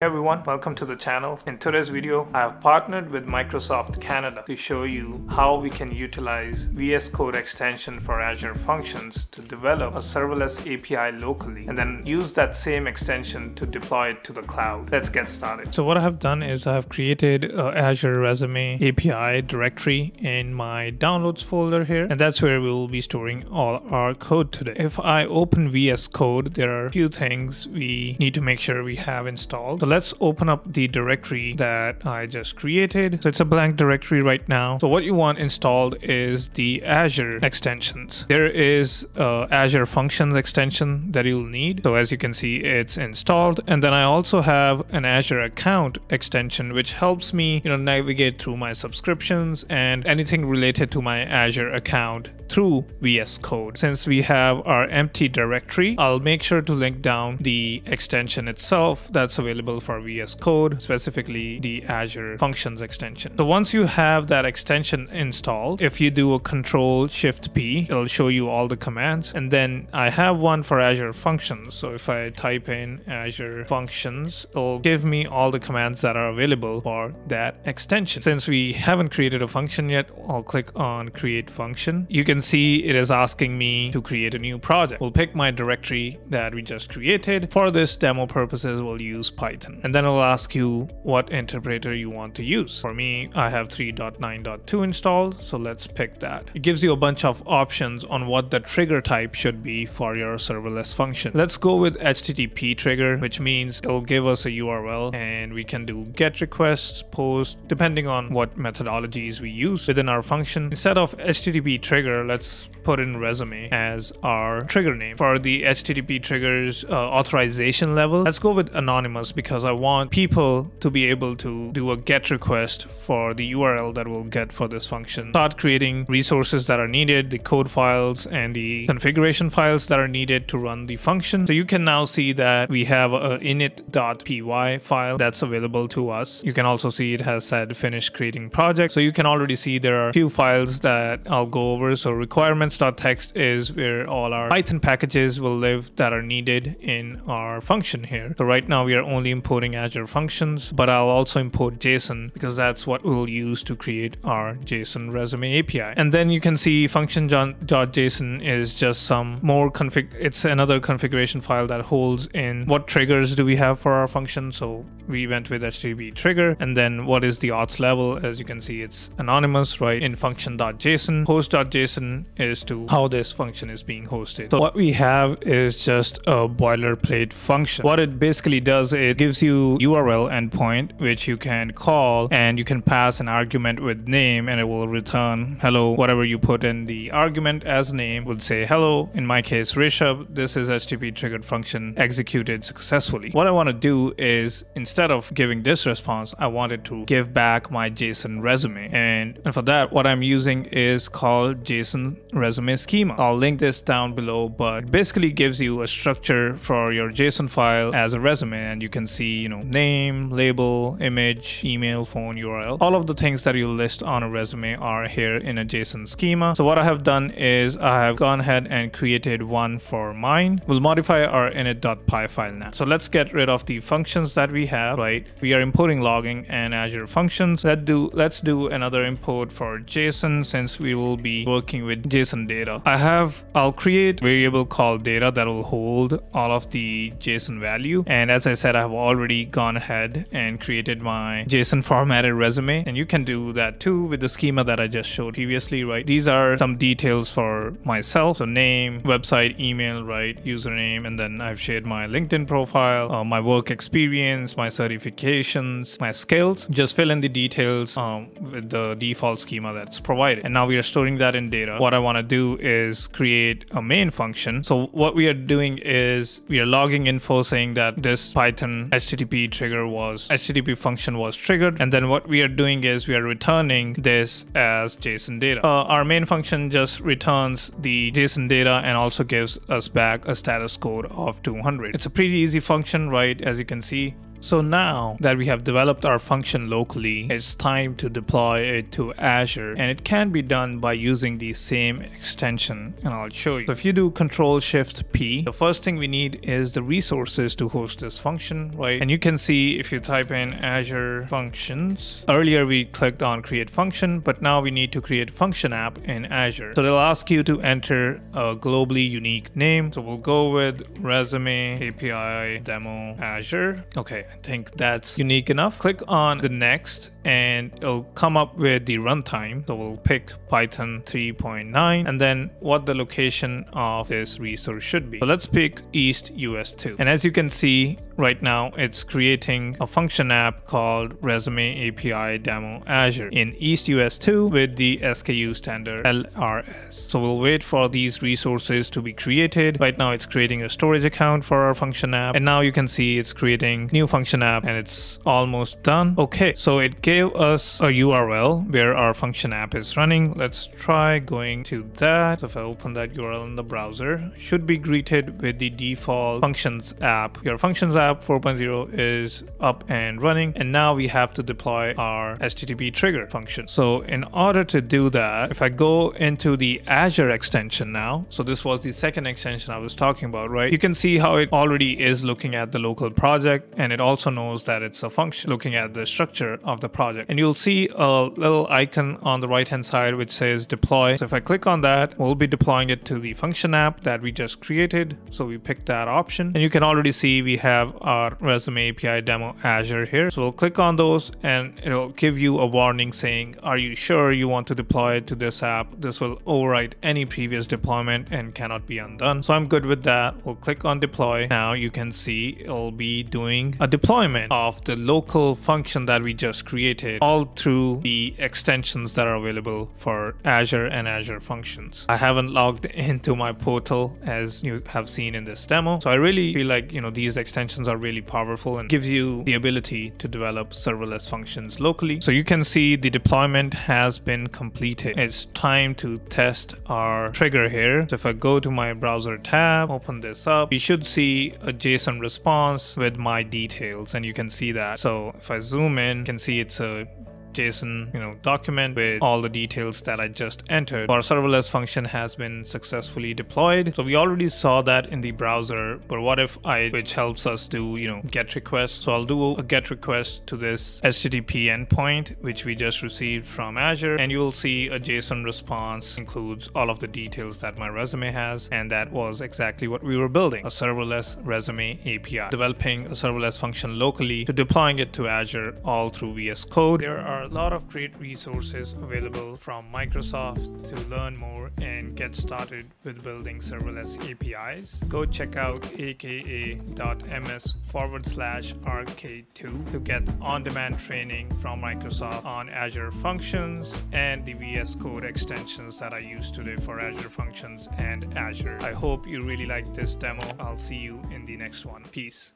Hey everyone, welcome to the channel. In today's video, I have partnered with Microsoft Canada to show you how we can utilize VS Code extension for Azure Functions to develop a serverless API locally and then use that same extension to deploy it to the cloud. Let's get started. So what I have done is I have created a Azure Resume API directory in my downloads folder here and that's where we will be storing all our code today. If I open VS Code, there are a few things we need to make sure we have installed. Let's open up the directory that I just created. So it's a blank directory right now. So what you want installed is the Azure extensions. There is a Azure Functions extension that you'll need. So as you can see, it's installed. And then I also have an Azure account extension, which helps me, you know, navigate through my subscriptions and anything related to my Azure account through VS Code. Since we have our empty directory, I'll make sure to link down the extension itself that's available for VS Code, specifically the Azure Functions extension. So once you have that extension installed, if you do a Control Shift P, it'll show you all the commands. And then I have one for Azure Functions. So if I type in Azure Functions, it'll give me all the commands that are available for that extension. Since we haven't created a function yet, I'll click on Create Function. You can see it is asking me to create a new project. We'll pick my directory that we just created. For this demo purposes, we'll use Python. And then it'll ask you what interpreter you want to use. For me, I have 3.9.2 installed, so let's pick that. It gives you a bunch of options on what the trigger type should be for your serverless function. Let's go with HTTP trigger, which means it'll give us a URL and we can do GET requests, POST, depending on what methodologies we use within our function. Instead of HTTP trigger, let's put in resume as our trigger name. For the HTTP triggers uh, authorization level, let's go with anonymous because I want people to be able to do a GET request for the URL that we'll get for this function. Start creating resources that are needed, the code files and the configuration files that are needed to run the function. So you can now see that we have a init.py file that's available to us. You can also see it has said finish creating project. So you can already see there are a few files that I'll go over. So requirements.txt is where all our Python packages will live that are needed in our function here. So right now we are only importing Azure functions, but I'll also import JSON because that's what we'll use to create our JSON resume API. And then you can see function.json is just some more config. It's another configuration file that holds in what triggers do we have for our function. So we went with HTTP trigger and then what is the auth level? As you can see, it's anonymous, right? In function.json, host.json is to how this function is being hosted. So what we have is just a boilerplate function. What it basically does, it gives you URL endpoint, which you can call and you can pass an argument with name and it will return hello, whatever you put in the argument as name would say hello. In my case, Rishab, this is HTTP triggered function executed successfully. What I want to do is instead of giving this response, I wanted to give back my JSON resume. And, and for that, what I'm using is called JSON resume schema. I'll link this down below, but basically gives you a structure for your JSON file as a resume. And you can see, you know, name, label, image, email, phone, URL. All of the things that you list on a resume are here in a JSON schema. So what I have done is I have gone ahead and created one for mine. We'll modify our init.py file now. So let's get rid of the functions that we have, right? We are importing logging and Azure functions. Let's do, let's do another import for JSON since we will be working with JSON data. I have, I'll create variable called data that will hold all of the JSON value. And as I said, I've already gone ahead and created my JSON formatted resume. And you can do that too with the schema that I just showed previously, right? These are some details for myself. So name, website, email, right? Username. And then I've shared my LinkedIn profile, uh, my work experience, my certifications, my skills. Just fill in the details um, with the default schema that's provided. And now we are storing that in data. What I want to do is create a main function. So what we are doing is we are logging info saying that this Python HTTP trigger was HTTP function was triggered. And then what we are doing is we are returning this as JSON data. Uh, our main function just returns the JSON data and also gives us back a status code of 200. It's a pretty easy function, right? As you can see, So now that we have developed our function locally, it's time to deploy it to Azure and it can be done by using the same extension and I'll show you. So if you do control shift P, the first thing we need is the resources to host this function, right? And you can see if you type in Azure functions, earlier we clicked on create function, but now we need to create function app in Azure. So they'll ask you to enter a globally unique name. So we'll go with resume API demo Azure. Okay, I think that's unique enough. Click on the next and it'll come up with the runtime. So we'll pick Python 3.9 and then what the location of this resource should be. So let's pick East US 2. And as you can see, right now it's creating a function app called resume API demo Azure in East US 2 with the SKU standard LRS. So we'll wait for these resources to be created. Right now it's creating a storage account for our function app and now you can see it's creating new function app and it's almost done. Okay, so it gave us a URL where our function app is running. Let's try going to that. So if I open that URL in the browser, should be greeted with the default functions app. Your functions app 4.0 is up and running and now we have to deploy our HTTP trigger function. So in order to do that, if I go into the Azure extension now, so this was the second extension I was talking about, right? You can see how it already is looking at the local project and it also knows that it's a function looking at the structure of the project. And you'll see a little icon on the right hand side which says deploy. So if I click on that, we'll be deploying it to the function app that we just created. So we picked that option and you can already see we have our resume API demo Azure here. So we'll click on those and it'll give you a warning saying, are you sure you want to deploy it to this app? This will overwrite any previous deployment and cannot be undone. So I'm good with that. We'll click on deploy. Now you can see it'll be doing a deployment of the local function that we just created all through the extensions that are available for Azure and Azure functions. I haven't logged into my portal as you have seen in this demo. So I really feel like, you know, these extensions are really powerful and gives you the ability to develop serverless functions locally. So you can see the deployment has been completed. It's time to test our trigger here. So if I go to my browser tab, open this up, you should see a JSON response with my details and you can see that. So if I zoom in, you can see it's a JSON, you know, document with all the details that I just entered. Our serverless function has been successfully deployed. So we already saw that in the browser, but what if I, which helps us do, you know, get requests. So I'll do a get request to this HTTP endpoint, which we just received from Azure. And you will see a JSON response includes all of the details that my resume has. And that was exactly what we were building, a serverless resume API, developing a serverless function locally to deploying it to Azure all through VS Code. There are a lot of great resources available from Microsoft to learn more and get started with building serverless APIs. Go check out aka.ms forward slash rk2 to get on-demand training from Microsoft on Azure Functions and the VS Code extensions that I use today for Azure Functions and Azure. I hope you really like this demo. I'll see you in the next one. Peace.